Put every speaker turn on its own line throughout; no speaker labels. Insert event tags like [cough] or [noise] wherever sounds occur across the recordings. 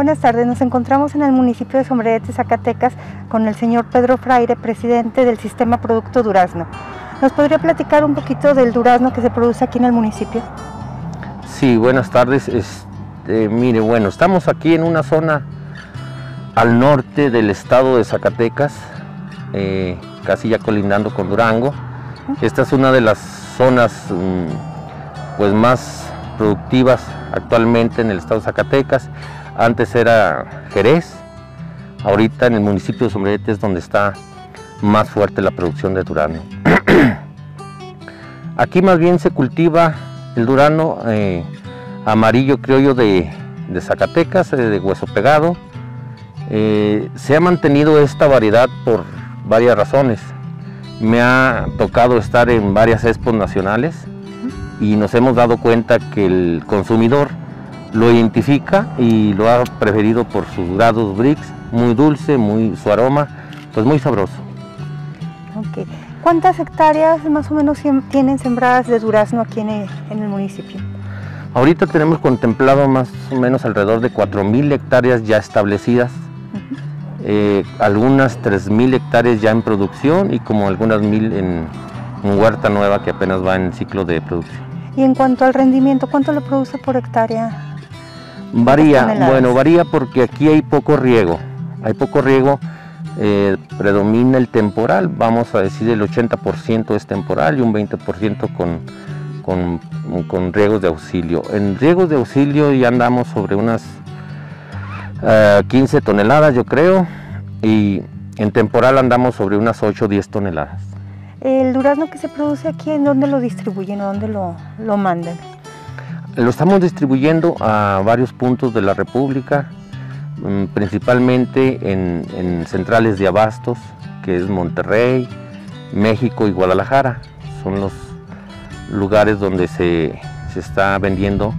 Buenas tardes, nos encontramos en el municipio de Sombrerete, Zacatecas, con el señor Pedro Fraire, presidente del Sistema Producto Durazno. ¿Nos podría platicar un poquito del durazno que se produce aquí en el municipio?
Sí, buenas tardes. Este, mire, bueno, estamos aquí en una zona al norte del estado de Zacatecas, eh, casi ya colindando con Durango. Esta es una de las zonas mm, pues más productivas actualmente en el estado de Zacatecas. Antes era Jerez, ahorita en el municipio de Sombrerete es donde está más fuerte la producción de durazno. [clears throat] Aquí más bien se cultiva el durano eh, amarillo criollo de, Zacatecas, eh, de hueso pegado. Eh, se ha mantenido esta variedad por varias razones. Me ha tocado estar en varias expos nacionales y nos hemos dado cuenta que el consumidor lo identifica y lo ha preferido por sus grados bricks, muy dulce, muy su aroma, pues muy sabroso.
¿Cuántas hectáreas más o menos tienen sembradas de durazno aquí en el, municipio?
Ahorita tenemos contemplado más o menos alrededor de 4.000 hectáreas ya establecidas, eh, algunas 3.000 hectáreas ya en producción y como algunas mil en, huerta nueva que apenas va en ciclo de producción.
Y en cuanto al rendimiento, ¿cuánto lo produce por hectárea?
Varía, bueno, varía porque aquí hay poco riego, hay poco riego eh, predomina el temporal, vamos a decir el 80% es temporal y un 20% con, con, riegos de auxilio. En riegos de auxilio ya andamos sobre unas 15 eh, toneladas yo creo y en temporal andamos sobre unas 8 o 10 toneladas.
¿El durazno que se produce aquí en dónde lo distribuyen o dónde lo, lo mandan?
Lo estamos distribuyendo a varios puntos de la República, Mm, principalmente en, centrales de abastos, que es Monterrey, México y Guadalajara. Son los lugares donde se, está vendiendo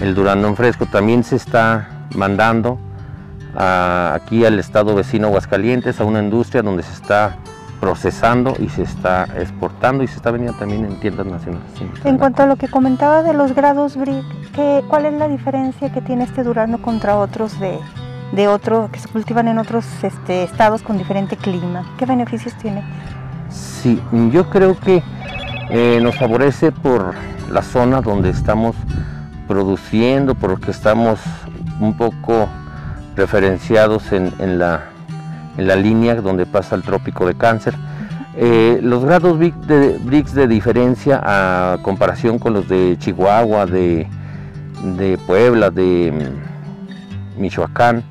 el durazno en fresco. También se está mandando aquí al estado vecino Aguascalientes, a una industria donde se está procesando y se está exportando y se está vendiendo también en tiendas nacionales.
En cuanto a lo que comentaba de los grados BRIC, ¿cuál es la diferencia que tiene este durazno contra otros de, de otro, que se cultivan en otros este, estados con diferente clima. ¿Qué beneficios tiene?
Sí, yo creo que eh, nos favorece por la zona donde estamos produciendo, porque estamos un poco referenciados en, la, línea donde pasa el trópico de cáncer. Eh, los grados de BRICS de diferencia a comparación con los de Chihuahua, de, de Puebla, de Michoacán,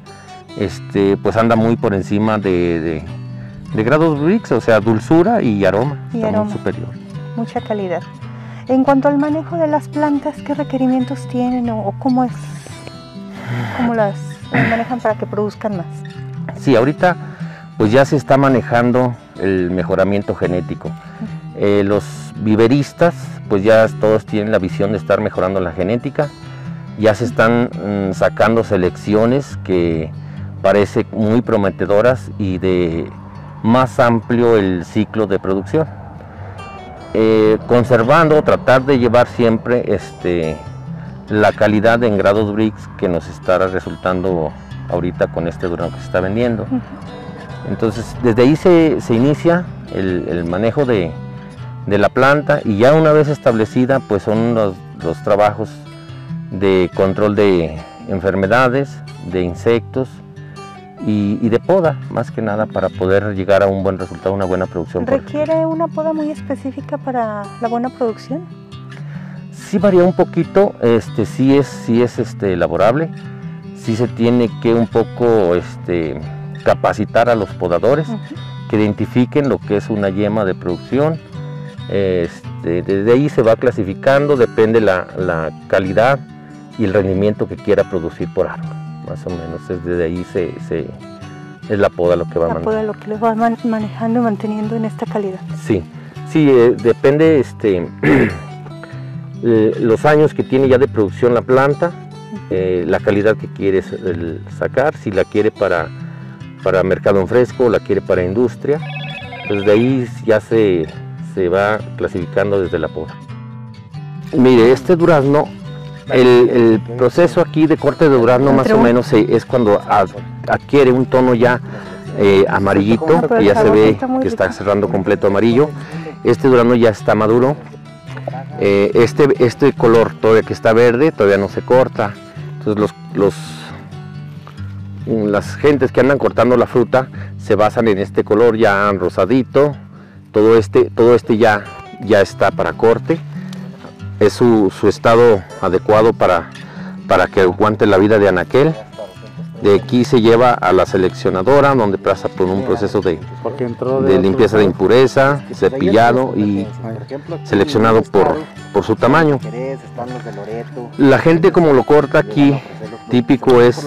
este, pues anda muy por encima de, grados Brix, o sea, dulzura y aroma, y aroma. superior.
Mucha calidad. En cuanto al manejo de las plantas, ¿qué requerimientos tienen o, cómo es, cómo las manejan para que produzcan más?
Sí, ahorita pues ya se está manejando el mejoramiento genético. Eh, los viveristas pues ya todos tienen la visión de estar mejorando la genética, ya se están mm, sacando selecciones que parece muy prometedoras y de más amplio el ciclo de producción. Eh, conservando, tratar de llevar siempre este, la calidad en grados bricks que nos está resultando ahorita con este durano que se está vendiendo. Entonces, desde ahí se, inicia el, manejo de, la planta y ya una vez establecida, pues son los, los trabajos de control de enfermedades, de insectos, y, de poda, más que nada, para poder llegar a un buen resultado, una buena producción.
¿Requiere una poda muy específica para la buena producción?
Sí varía un poquito, este, sí es, sí es este, elaborable, sí se tiene que un poco este, capacitar a los podadores, que identifiquen lo que es una yema de producción, este, desde ahí se va clasificando, depende la, la calidad y el rendimiento que quiera producir por árbol más o menos. Desde ahí se, es la poda lo que va
la poda lo que le va manejando y manteniendo en esta calidad.
Sí, sí, eh, depende este, [clears throat] eh, los años que tiene ya de producción la planta, eh, la calidad que quiere sacar, si la quiere para, para mercado en fresco la quiere para industria. Desde ahí ya se, se va clasificando desde la poda. Mire, este durazno El, proceso aquí de corte de durazno más o menos es cuando adquiere un tono ya eh, amarillito, que ya se ve que está cerrando completo amarillo. Este durazno ya está maduro. Eh, este, este color todavía que está verde todavía no se corta. Entonces los, las gentes que andan cortando la fruta se basan en este color ya rosadito. Todo este, todo este ya, ya está para corte. Es su, estado adecuado para, para que aguante la vida de anaquel. De aquí se lleva a la seleccionadora donde pasa por un proceso de, de limpieza de impureza, cepillado y seleccionado por, por su tamaño. La gente como lo corta aquí, típico es,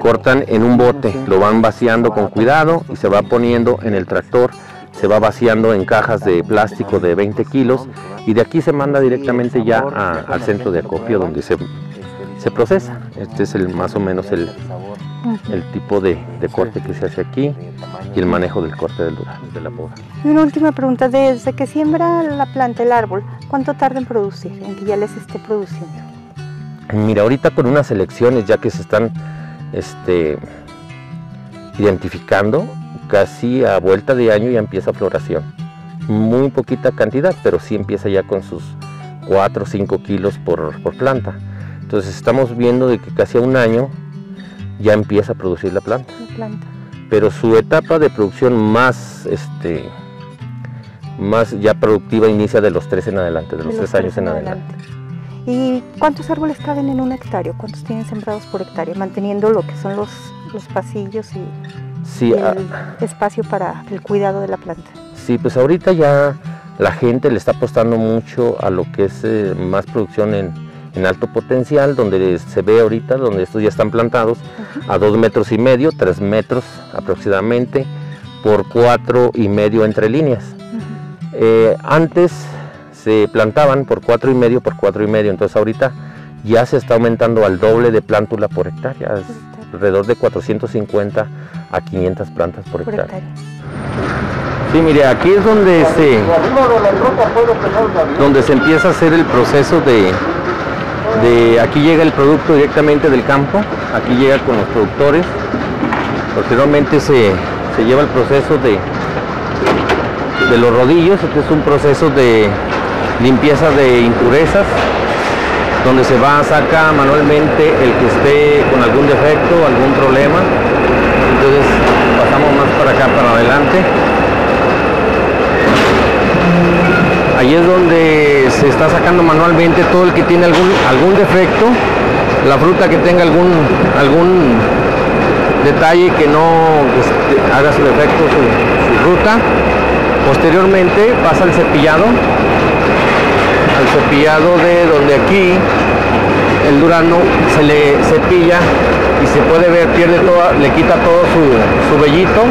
cortan en un bote, lo van vaciando con cuidado y se va poniendo en el tractor, se va vaciando en cajas de plástico de 20 kilos y de aquí se manda directamente ya al centro de acopio donde se, se procesa. Este es el más o menos el, el tipo de, corte que se hace aquí y el manejo del corte del durazno, de la poda.
Y una última pregunta, desde que siembra la planta, el árbol, ¿cuánto tarda en producir, en que ya les esté produciendo?
Mira, ahorita con unas elecciones ya que se están este, identificando, casi a vuelta de año ya empieza floración. Muy poquita cantidad, pero sí empieza ya con sus 4 o 5 kilos por, por planta. Entonces estamos viendo de que casi a un año ya empieza a producir la planta. Pero su etapa de producción más, este, más ya productiva inicia de los tres en adelante, de los, tres, años en adelante.
¿Y cuántos árboles caben en un hectárea? ¿Cuántos tienen sembrados por hectárea? Manteniendo lo que son los, los pasillos y, el ah, espacio para el cuidado de la planta.
Sí, pues ahorita ya la gente le está apostando mucho a lo que es eh, más producción en, en alto potencial, donde se ve ahorita, donde estos ya están plantados, a dos metros y medio, tres metros aproximadamente, por cuatro y medio entre líneas. Eh, antes se plantaban por cuatro y medio por cuatro y medio, entonces ahorita ya se está aumentando al doble de plántula por hectárea, alrededor de 450 a 500 plantas por, hectárea. Sí, mire, aquí es donde se, donde se empieza a hacer el proceso de, de aquí llega el producto directamente del campo, aquí llega con los productores, posteriormente se, lleva el proceso de, de los rodillos, este es un proceso de limpieza de impurezas, donde se va a sacar manualmente el que esté con algún defecto, algún problema, entonces pasamos más para acá, para adelante. Ahí es donde se está sacando manualmente todo el que tiene algún, algún defecto, la fruta que tenga algún, algún detalle que no este, haga su defecto su, fruta. Posteriormente pasa al cepillado, al cepillado de donde aquí el durano se le cepilla y se puede ver, pierde toda, le quita todo su, su vellito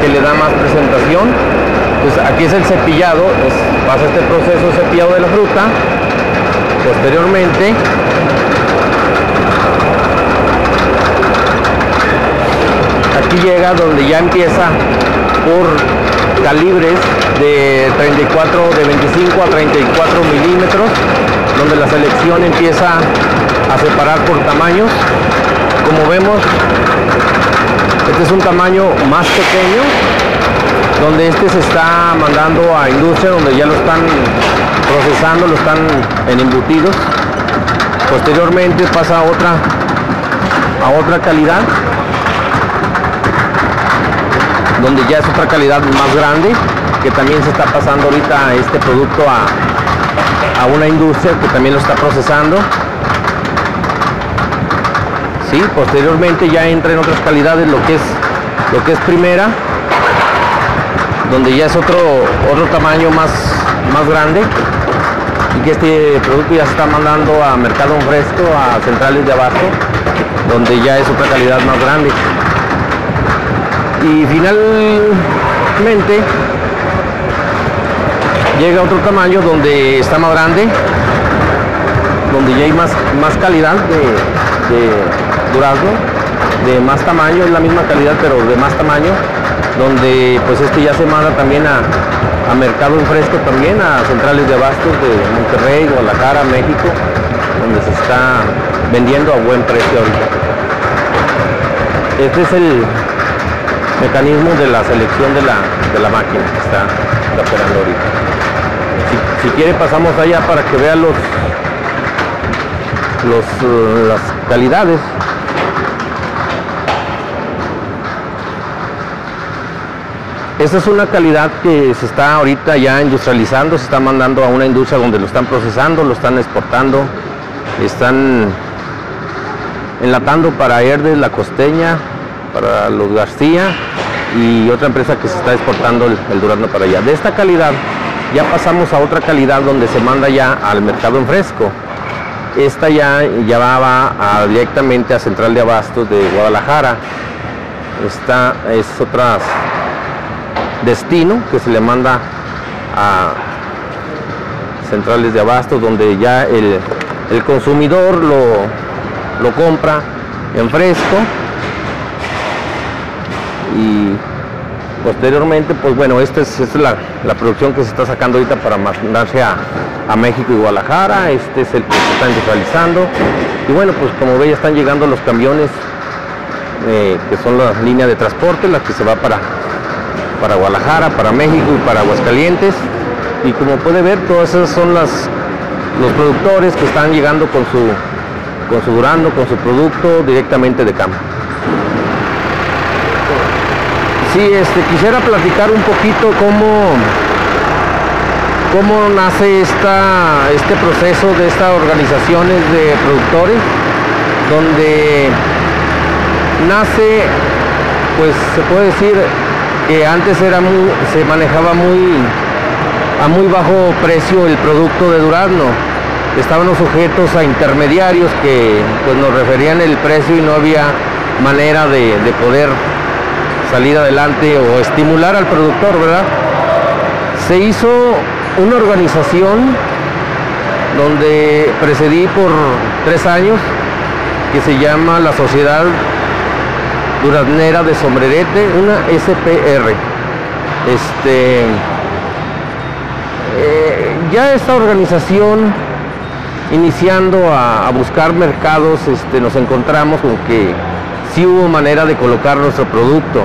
que le da más presentación pues aquí es el cepillado, pasa este proceso cepillado de la fruta. Posteriormente, aquí llega donde ya empieza por calibres de 34, de 25 a 34 milímetros, donde la selección empieza a separar por tamaños. Como vemos, este es un tamaño más pequeño donde este se está mandando a industria, donde ya lo están procesando, lo están en embutidos. Posteriormente pasa a otra, a otra calidad, donde ya es otra calidad más grande, que también se está pasando ahorita este producto a, a una industria que también lo está procesando. Sí, posteriormente ya entra en otras calidades lo que es lo que es primera donde ya es otro, otro tamaño más, más grande y que este producto ya se está mandando a mercado fresco, a centrales de abasto, donde ya es otra calidad más grande. Y finalmente llega otro tamaño donde está más grande, donde ya hay más, más calidad de, durazno, de más tamaño, es la misma calidad pero de más tamaño donde pues este ya se manda también a, mercado en fresco también, a centrales de abastos de Monterrey, Guadalajara, México, donde se está vendiendo a buen precio ahorita. Este es el mecanismo de la selección de la, de la máquina que está, operando ahorita. Si, quiere pasamos allá para que vea los, los, eh, las calidades. Esta es una calidad que se está ahorita ya industrializando, se está mandando a una industria donde lo están procesando, lo están exportando, están enlatando para Herdes, La Costeña, para los García y otra empresa que se está exportando el, durazno para allá. De esta calidad ya pasamos a otra calidad donde se manda ya al mercado en fresco. Esta ya, ya va directamente a Central de Abastos de Guadalajara. Esta es otra destino que se le manda a centrales de abastos donde ya el, consumidor lo, compra en fresco y posteriormente pues bueno esta es, la, producción que se está sacando ahorita para mandarse a, México y Guadalajara este es el que se está industrializando y bueno pues como ve ya están llegando los camiones eh, que son la línea de transporte las que se va para para Guadalajara, para México y para Aguascalientes. Y como puede ver, todas esas son las, los productores que están llegando con su, con su durando, con su producto directamente de campo. Sí, este, quisiera platicar un poquito cómo, cómo nace esta, este proceso de estas organizaciones de productores, donde nace, pues se puede decir, que antes era se manejaba muy a muy bajo precio el producto de durazno. Estaban los sujetos a intermediarios que pues, nos referían el precio y no había manera de, poder salir adelante o estimular al productor, ¿verdad? Se hizo una organización donde precedí por tres años que se llama la Sociedad duraznera de sombrerete, una SPR. Este, eh, ya esta organización iniciando a, buscar mercados, este, nos encontramos con que sí hubo manera de colocar nuestro producto.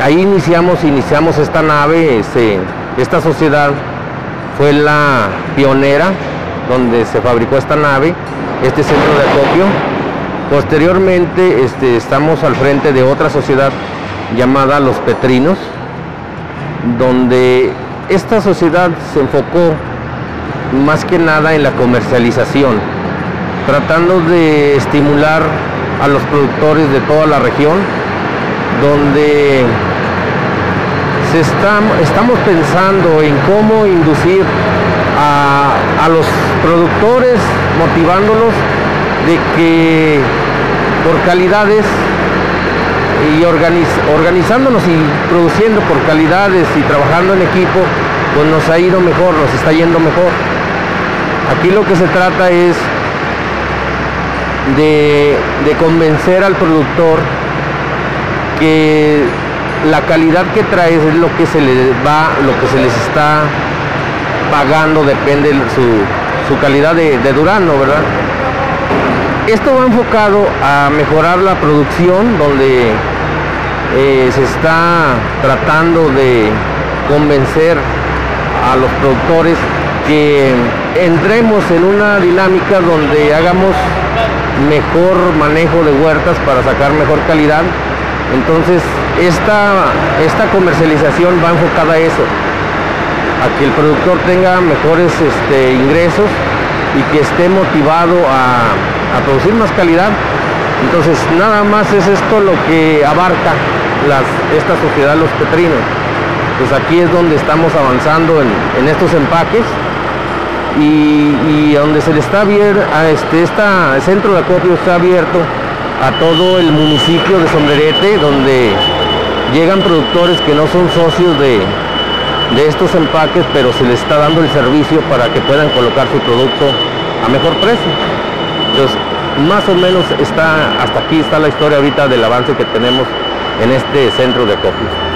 Ahí iniciamos, iniciamos esta nave, este, esta sociedad fue la pionera donde se fabricó esta nave, este centro de acopio. Posteriormente este, estamos al frente de otra sociedad llamada Los Petrinos, donde esta sociedad se enfocó más que nada en la comercialización, tratando de estimular a los productores de toda la región, donde se estamos pensando en cómo inducir a, a los productores, motivándolos de que por calidades y organizándonos y produciendo por calidades y trabajando en equipo, pues nos ha ido mejor, nos está yendo mejor. Aquí lo que se trata es de convencer al productor que la calidad que trae es lo que se les va, lo que se les está pagando, depende su, su calidad de, de Durano, ¿verdad? Esto va enfocado a mejorar la producción, donde eh, se está tratando de convencer a los productores que entremos en una dinámica donde hagamos mejor manejo de huertas para sacar mejor calidad. Entonces, esta, esta comercialización va enfocada a eso, a que el productor tenga mejores este, ingresos y que esté motivado a, producir más calidad. Entonces, nada más es esto lo que abarca esta sociedad Los Petrinos. Pues aquí es donde estamos avanzando en, estos empaques y, donde se le está abierto, a este, esta, centro de acopio está abierto a todo el municipio de Sombrerete, donde llegan productores que no son socios de, de estos empaques, pero se les está dando el servicio para que puedan colocar su producto a mejor precio. Entonces, más o menos está, hasta aquí está la historia ahorita del avance que tenemos en este centro de acopio.